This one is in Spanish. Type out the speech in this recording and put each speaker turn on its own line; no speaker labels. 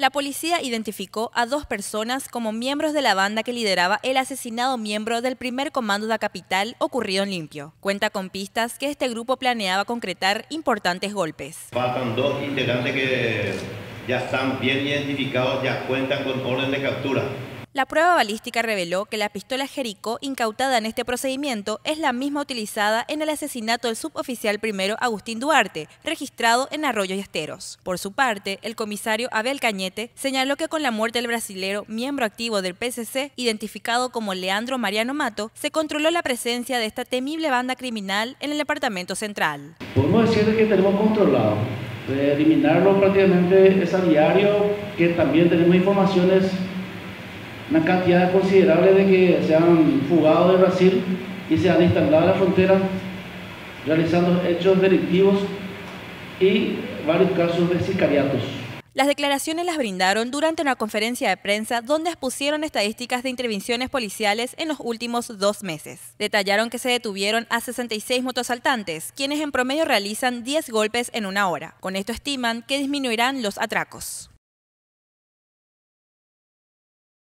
La policía identificó a dos personas como miembros de la banda que lideraba el asesinado miembro del primer comando de la capital ocurrido en Limpio. Cuenta con pistas que este grupo planeaba concretar importantes golpes.
Faltan dos integrantes que ya están bien identificados, ya cuentan con orden de captura.
La prueba balística reveló que la pistola Jericó incautada en este procedimiento es la misma utilizada en el asesinato del suboficial primero Agustín Duarte, registrado en Arroyo y Esteros. Por su parte, el comisario Abel Cañete señaló que con la muerte del brasilero, miembro activo del PCC, identificado como Leandro Mariano Mato, se controló la presencia de esta temible banda criminal en el departamento central.
Podemos decir que tenemos controlado. Eliminarlo prácticamente es a diario, que también tenemos informaciones una cantidad considerable de que se han fugado de Brasil y se han instalado en la frontera realizando hechos delictivos y varios casos de sicariatos.
Las declaraciones las brindaron durante una conferencia de prensa donde expusieron estadísticas de intervenciones policiales en los últimos dos meses. Detallaron que se detuvieron a 66 motosaltantes, quienes en promedio realizan 10 golpes en una hora. Con esto estiman que disminuirán los atracos.